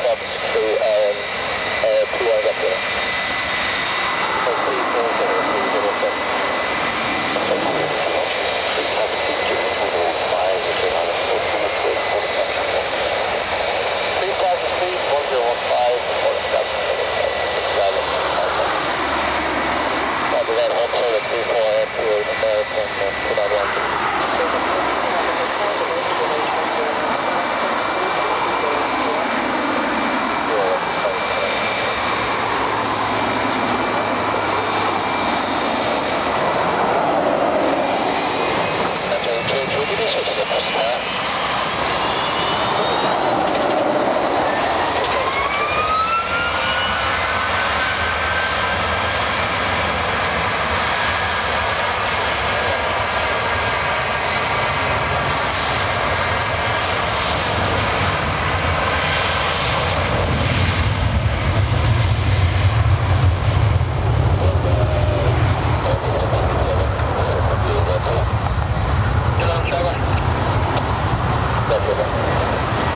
club who um, だけど。